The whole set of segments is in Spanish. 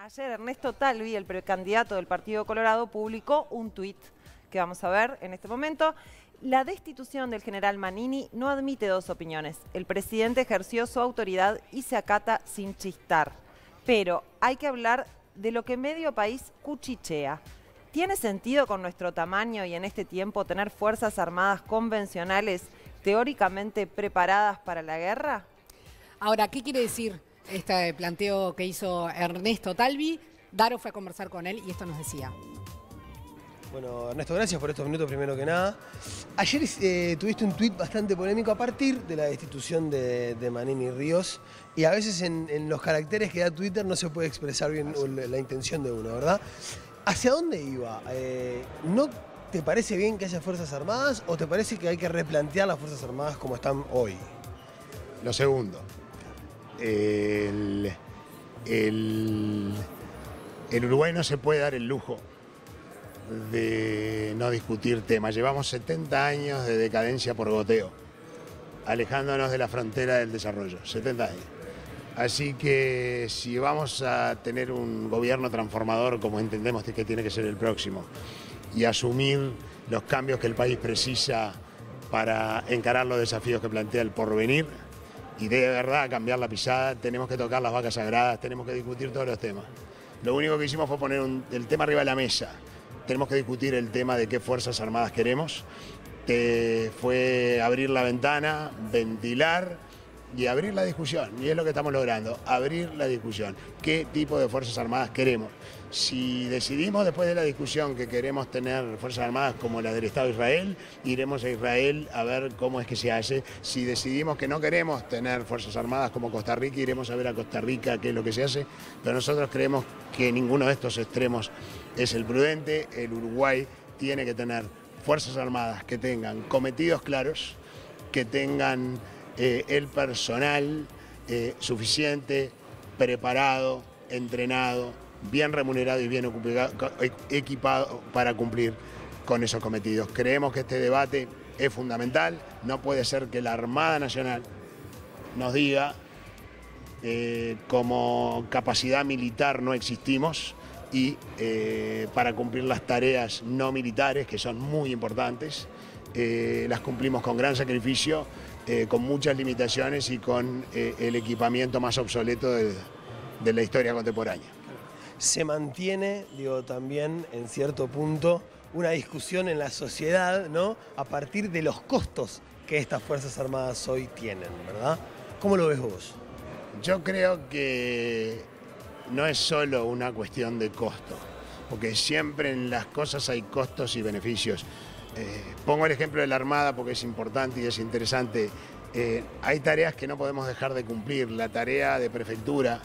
Ayer Ernesto Talvi, el precandidato del Partido Colorado, publicó un tuit que vamos a ver en este momento. La destitución del general Manini no admite dos opiniones. El presidente ejerció su autoridad y se acata sin chistar. Pero hay que hablar de lo que medio país cuchichea. ¿Tiene sentido con nuestro tamaño y en este tiempo tener fuerzas armadas convencionales teóricamente preparadas para la guerra? Ahora, ¿qué quiere decir este planteo que hizo Ernesto Talvi? Daro fue a conversar con él y esto nos decía. Bueno, Ernesto, gracias por estos minutos primero que nada. Ayer eh, tuviste un tuit bastante polémico a partir de la destitución de, Manini Ríos y a veces en, los caracteres que da Twitter no se puede expresar bien la, intención de uno, ¿verdad? ¿Hacia dónde iba? Eh, ¿No te parece bien que haya Fuerzas Armadas o te parece que hay que replantear las Fuerzas Armadas como están hoy? Lo segundo. El, el, Uruguay no se puede dar el lujo de no discutir temas. Llevamos 70 años de decadencia por goteo, alejándonos de la frontera del desarrollo, 70 años. Así que si vamos a tener un gobierno transformador como entendemos que tiene que ser el próximo y asumir los cambios que el país precisa para encarar los desafíos que plantea el porvenir y de verdad cambiar la pisada, tenemos que tocar las vacas sagradas, tenemos que discutir todos los temas. Lo único que hicimos fue poner el tema arriba de la mesa tenemos que discutir el tema de qué Fuerzas Armadas queremos. fue abrir la ventana, ventilar y abrir la discusión. Y es lo que estamos logrando, abrir la discusión. ¿Qué tipo de Fuerzas Armadas queremos? Si decidimos después de la discusión que queremos tener Fuerzas Armadas como las del Estado de Israel, iremos a Israel a ver cómo es que se hace. Si decidimos que no queremos tener Fuerzas Armadas como Costa Rica, iremos a ver a Costa Rica qué es lo que se hace. Pero nosotros creemos que ninguno de estos extremos es el prudente. El Uruguay tiene que tener Fuerzas Armadas que tengan cometidos claros, que tengan eh, el personal eh, suficiente, preparado, entrenado, bien remunerado y bien equipado para cumplir con esos cometidos. Creemos que este debate es fundamental, no puede ser que la Armada Nacional nos diga eh, como capacidad militar no existimos y para cumplir las tareas no militares, que son muy importantes, las cumplimos con gran sacrificio eh, con muchas limitaciones y con eh, el equipamiento más obsoleto de, la historia contemporánea. Se mantiene, digo, también en cierto punto una discusión en la sociedad, ¿no? A partir de los costos que estas Fuerzas Armadas hoy tienen, ¿verdad? ¿Cómo lo ves vos? Yo creo que no es solo una cuestión de costo, porque siempre en las cosas hay costos y beneficios. Eh, pongo el ejemplo de la Armada porque es importante y es interesante. Eh, hay tareas que no podemos dejar de cumplir. La tarea de prefectura,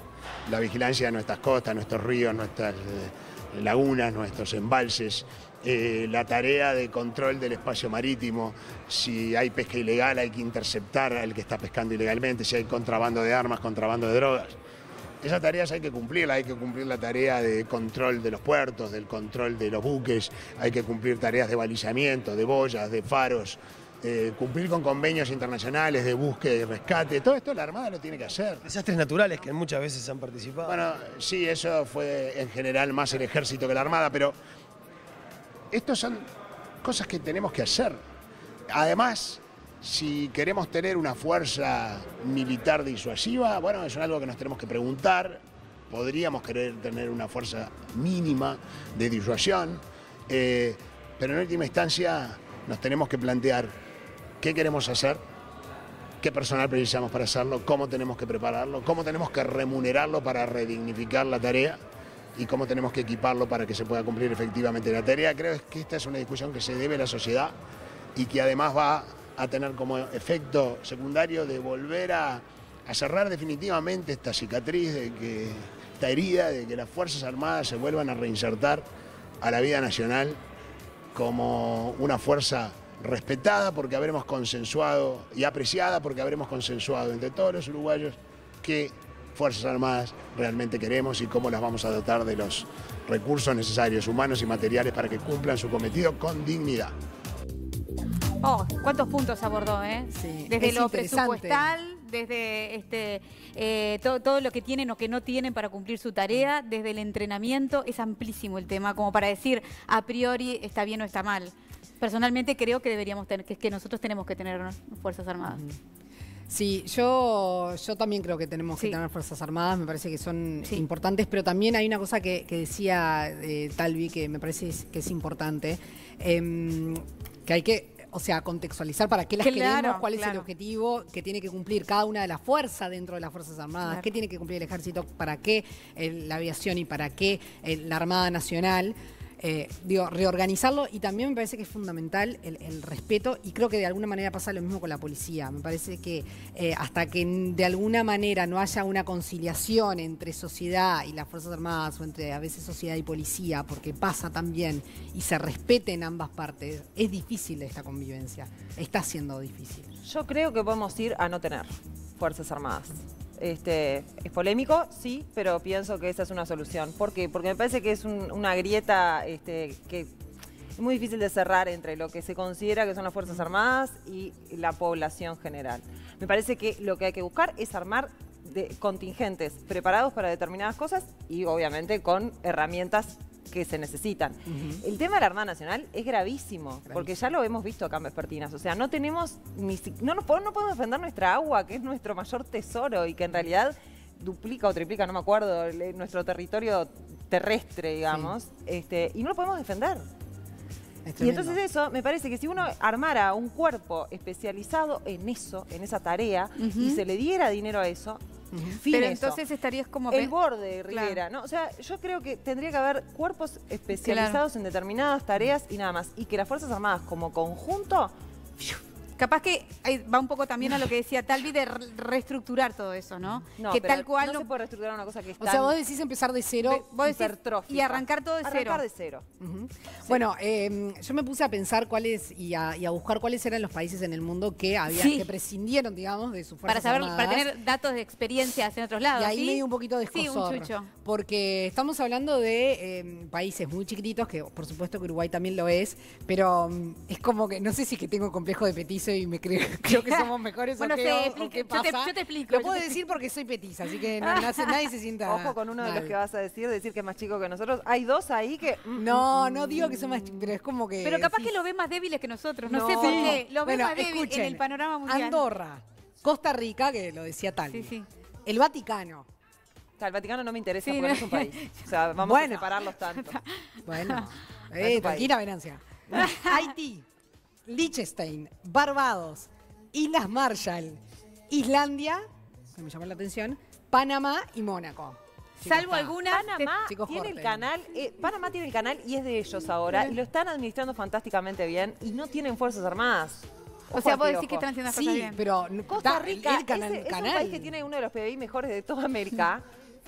la vigilancia de nuestras costas, nuestros ríos, nuestras eh, lagunas, nuestros embalses, la tarea de control del espacio marítimo, si hay pesca ilegal hay que interceptar al que está pescando ilegalmente, si hay contrabando de armas, contrabando de drogas. Esas tareas hay que cumplirlas, hay que cumplir la tarea de control de los puertos, del control de los buques, hay que cumplir tareas de balizamiento, de boyas, de faros, eh, cumplir con convenios internacionales de búsqueda y rescate. Todo esto la Armada lo tiene que hacer. Desastres naturales que muchas veces han participado. Bueno, sí, eso fue en general más el ejército que la Armada, pero estas son cosas que tenemos que hacer. Además, si queremos tener una fuerza militar disuasiva, bueno, es algo que nos tenemos que preguntar. Podríamos querer tener una fuerza mínima de disuasión, eh, pero en última instancia nos tenemos que plantear qué queremos hacer, qué personal precisamos para hacerlo, cómo tenemos que prepararlo, cómo tenemos que remunerarlo para redignificar la tarea y cómo tenemos que equiparlo para que se pueda cumplir efectivamente la tarea. Creo que esta es una discusión que se debe a la sociedad y que además va a tener como efecto secundario de volver a, cerrar definitivamente esta cicatriz, de que esta herida, de que las Fuerzas Armadas se vuelvan a reinsertar a la vida nacional como una fuerza respetada porque habremos consensuado y apreciada porque habremos consensuado entre todos los uruguayos qué Fuerzas Armadas realmente queremos y cómo las vamos a dotar de los recursos necesarios, humanos y materiales, para que cumplan su cometido con dignidad. Oh, ¿cuántos puntos abordó, eh? Sí, Desde lo presupuestal, desde este, eh, todo, todo lo que tienen o que no tienen para cumplir su tarea, desde el entrenamiento, es amplísimo el tema, como para decir a priori está bien o está mal. Personalmente creo que deberíamos tener, que, que nosotros tenemos que tener Fuerzas Armadas. Sí, yo, yo también creo que tenemos Sí. que tener Fuerzas Armadas, me parece que son Sí. importantes, pero también hay una cosa que, que decía eh, Talvi que me parece que es importante, em, que hay que, o sea, contextualizar para qué las Claro, queremos, cuál es el objetivo que tiene que cumplir cada una de las fuerzas dentro de las Fuerzas Armadas, Claro. qué tiene que cumplir el Ejército, para qué eh, la aviación y para qué eh, la Armada Nacional. Eh, digo, reorganizarlo y también me parece que es fundamental el, respeto y creo que de alguna manera pasa lo mismo con la policía. Me parece que eh, hasta que de alguna manera no haya una conciliación entre sociedad y las Fuerzas Armadas o entre a veces sociedad y policía, porque pasa también y se respeten ambas partes, es difícil esta convivencia. Está siendo difícil. Yo creo que podemos ir a no tener Fuerzas Armadas. Este, es polémico, sí, pero pienso que esa es una solución. ¿Por qué? Porque me parece que es un- una grieta este, que es muy difícil de cerrar entre lo que se considera que son las Fuerzas Armadas y la población general. Me parece que lo que hay que buscar es armar de contingentes preparados para determinadas cosas y obviamente con herramientas que se necesitan. El tema de la Armada Nacional es gravísimo, porque ya lo hemos visto acá en Vespertinas. O sea, no tenemos ni no, nos podemos, no podemos defender nuestra agua, que es nuestro mayor tesoro y que en realidad duplica o triplica, no me acuerdo, el- nuestro territorio terrestre, digamos, este, y no lo podemos defender. Es Y entonces eso, me parece que si uno armara un cuerpo especializado en eso, en esa tarea, y se le diera dinero a eso, fin Pero eso. entonces estarías como... el borde, Claro. Rivera, ¿no? O sea, yo creo que tendría que haber cuerpos especializados en determinadas tareas y nada más. Y que las Fuerzas Armadas como conjunto, Capaz que va un poco también a lo que decía Talvi de re- reestructurar todo eso, ¿no? no, que pero tal cual no, no... se puede reestructurar una cosa que es O sea, vos decís empezar de cero. vos decís, hipertrófica. y arrancar todo de cero. Arrancar de cero. Ujú. Bueno, eh, yo me puse a pensar cuáles y a, y a buscar cuáles eran los países en el mundo que había Sí. que prescindieron, digamos, de sus Para fuerzas saber, armadas. para tener datos de experiencias en otros lados. Y ahí ¿sí? me dio un poquito de Sí, escosor. un chucho. Porque estamos hablando de eh, países muy chiquititos, que por supuesto que Uruguay también lo es, pero mm, es como que, no sé si es que tengo complejo de petizo y me creo, creo que somos mejores Bueno, o qué, sé, o- qué yo te- pasa. yo te explico, Lo puedo te decir porque soy petiza, así que no- nadie, nadie se sienta Ojo con uno de los que vas a decir, decir que es más chico que nosotros. Hay dos ahí que... mm, No, no digo que son más chicos, pero es como que... Pero capaz sí. que lo ve más débiles que nosotros. No, No. sé por qué. Lo ve Bueno, más débil en el panorama mundial. Andorra, Costa Rica, que lo decía tal. Sí, sí. El Vaticano. Sea, el Vaticano no me interesa Sí, porque no. es un país. O sea, vamos Bueno. a separarlos tanto. Bueno, eh, tranquila, Venancia. Haití, Liechtenstein, Barbados, Islas Marshall, Islandia, que me llamó la atención, Panamá y Mónaco. Salvo algunas. Panamá Chicos, tiene el canal, eh, Panamá tiene el canal y es de ellos ahora y lo están administrando fantásticamente bien y no tienen fuerzas armadas. O sea, vos decís que están haciendo las cosas Sí, bien. pero Costa Rica el canal, es, es un país que tiene uno de los PBI mejores de toda América.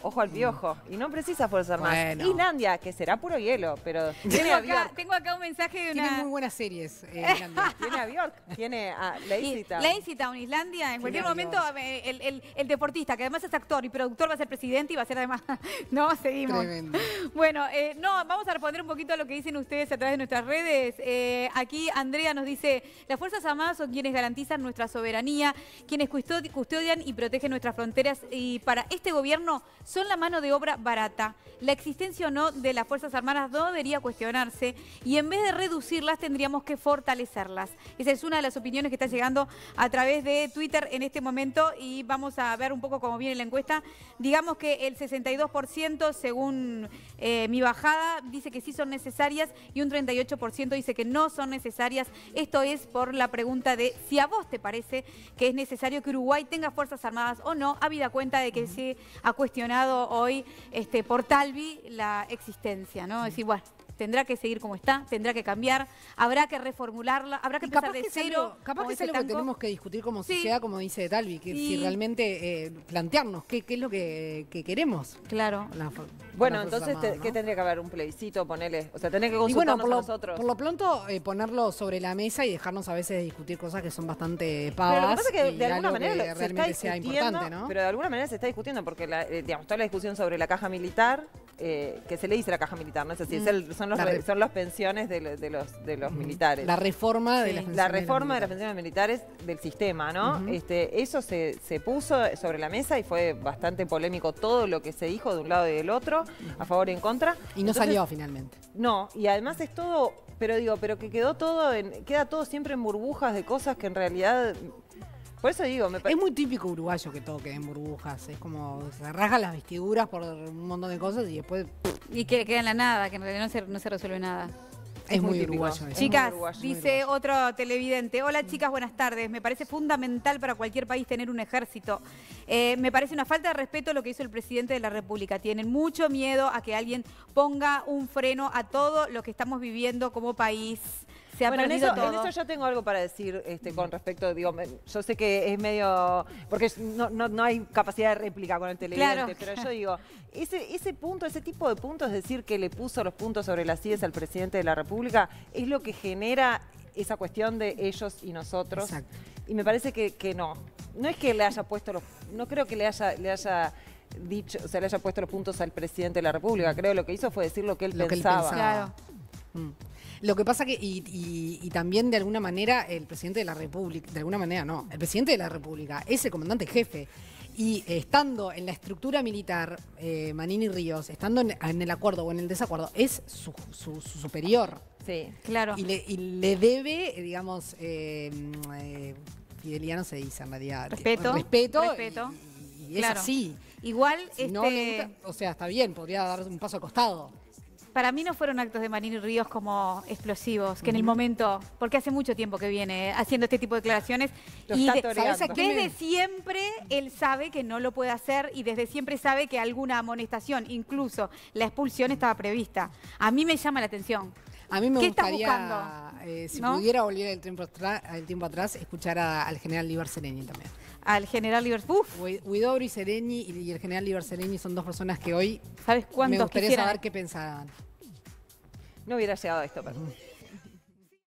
Ojo al piojo. Y no precisa fuerzas armadas. Bueno. Islandia, que será puro hielo, pero tiene Tengo acá, Björk. tengo acá un mensaje de Tiene una... muy buenas series. eh, Islandia. Tiene a Bjork, tiene a Lazy Town. Lazy Town, Islandia, en cualquier momento eh, el, el- el deportista, que además es actor y productor, va a ser presidente y va a ser además... no, seguimos. Tremendo. Bueno, eh, no, vamos a responder un poquito a lo que dicen ustedes a través de nuestras redes. Eh, aquí Andrea nos dice, las Fuerzas Armadas son quienes garantizan nuestra soberanía, quienes custodi- custodian y protegen nuestras fronteras y para este gobierno son la mano de obra barata. La existencia o no de las Fuerzas Armadas no debería cuestionarse y en vez de reducirlas tendríamos que fortalecerlas. Esa es una de las opiniones que está llegando a través de Twitter en este momento y vamos a ver un poco cómo viene la encuesta. Digamos que el 62% según eh, mi bajada dice que sí son necesarias y un 38% dice que no son necesarias. Esto es por la pregunta de si a vos te parece que es necesario que Uruguay tenga Fuerzas Armadas o no, habida cuenta de que se ha cuestionado hoy este, por Talvi la existencia, ¿no? Es decir, bueno, tendrá que seguir como está, tendrá que cambiar, habrá que reformularla, habrá que Y empezar capaz de que cero. algo, capaz que es algo que tenemos que discutir como Sí. sociedad, como dice Talvi, que si realmente eh, plantearnos qué, qué es lo que, que queremos. Claro. la Bueno, entonces, te- Armadas, ¿qué tendría que haber? Un plebiscito, ponele. O sea, tenés que Y consultarnos bueno, por a lo, nosotros. por lo pronto eh, ponerlo sobre la mesa y dejarnos a veces discutir cosas que son bastante pavas. Pero lo que pasa es que de alguna manera que se está realmente sea discutiendo, importante, ¿no? pero de alguna manera se está discutiendo porque la, eh, digamos, toda la discusión sobre la caja militar, eh, que se le dice la caja militar, ¿no es así? Es el- son, los, La re- son las pensiones de, lo- de los, de los militares. La reforma de Sí. las La pensiones reforma de las pensiones militares del sistema, ¿no? este, eso se, se puso sobre la mesa y fue bastante polémico todo lo que se dijo de un lado y del otro, a favor y en contra. Y no Entonces, salió finalmente. No, y además es todo, pero digo, pero que quedó todo, en, queda todo siempre en burbujas de cosas que en realidad, por eso digo, me Es muy típico uruguayo que todo quede en burbujas. Es como se rasgan las vestiduras por un montón de cosas y después Y que queda en la nada, que en realidad no se, no se resuelve nada. es, muy muy, típico. uruguayo. Muy Chicas, uruguayo, dice uruguayo. otro televidente. Hola chicas, buenas tardes. Me parece fundamental para cualquier país tener un ejército. Eh, me parece una falta de respeto lo que hizo el presidente de la República. Tienen mucho miedo a que alguien ponga un freno a todo lo que estamos viviendo como país. Se ha Bueno, en eso, en todo. eso yo tengo algo para decir este, con respecto, digo, me- yo sé que es medio, porque no, no- no hay capacidad de réplica con el televidente, Claro. pero yo digo, ese, ese punto, ese tipo de puntos, es decir, que le puso los puntos sobre las IES al presidente de la República, es lo que genera esa cuestión de ellos y nosotros. Exacto. Y me parece que, que no. No es que le haya puesto los, no creo que le haya, le haya dicho, o sea, le haya puesto los puntos al presidente de la República. Creo que lo que hizo fue decir lo que él Lo que él pensaba. pensaba. Claro. Mm. Lo que pasa que, y, y- y también de alguna manera, el presidente de la República, de alguna manera no, el presidente de la República es el comandante jefe. Y eh, estando en la estructura militar, eh, Manini Ríos, estando en, en el acuerdo o en el desacuerdo, es su, su- su superior. Sí. Claro. Y le, y le debe, eh, digamos, eh, eh, fidelidad no se dice en realidad. Respeto. Respeto. y- Respeto. Y, y es Claro. así. Igual, Si no, este, le gusta- o sea, está bien, podría dar un paso al costado. Para mí no fueron actos de Manini Ríos como explosivos, que en el momento, porque hace mucho tiempo que viene haciendo este tipo de declaraciones. Lo y está de- toreando. ¿sabes a quién desde siempre él sabe que no lo puede hacer y desde siempre sabe que alguna amonestación, incluso la expulsión, estaba prevista. A mí me llama la atención. A mí me ¿Qué gustaría, eh, si ¿No? pudiera volver el tiempo, atrás, el tiempo atrás, escuchar a- al general Liber Sereni también. Al general Liverpool, uf, Ui- Huidobro y el general Liber Sereni son dos personas que hoy ¿sabes me cuántos gustaría quisieran? saber qué pensaban. No hubiera llegado a esto, pero.